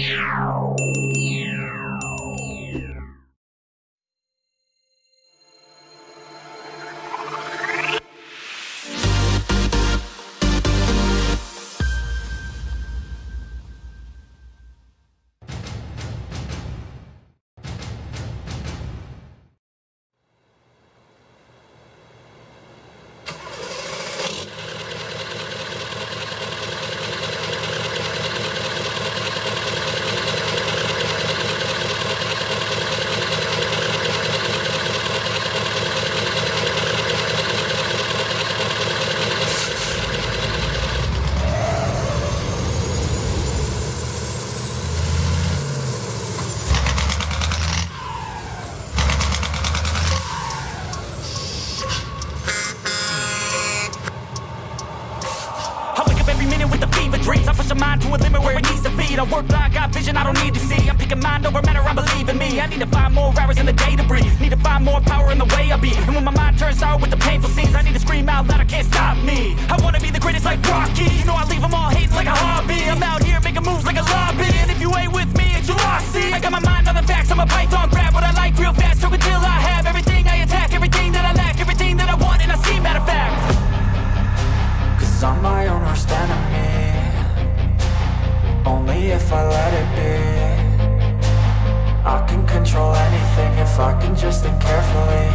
Yeah. I work blind, got vision I don't need to see. I'm picking mind over matter, I believe in me. I need to find more hours in the day to breathe. Need to find more power in the way I be. And when my mind turns sour with the painful scenes I need to scream out loud, I can't stop me. I wanna be the greatest like Rocky. You know I leave them all hating like a hobby. I'm out here making moves like a lobby. And if you ain't with me, it's your loss, see I got my mind on the facts, I'm a python. Grab what I like real fast, choke until I have Everything I attack, everything that I lack Everything that I want and I see, matter of fact. Cause I'm my own worst enemy Only if I let it be. I can control anything if I can just think carefully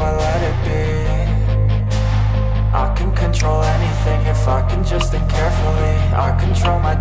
if I let it be. I can control anything if I can just think carefully. I control my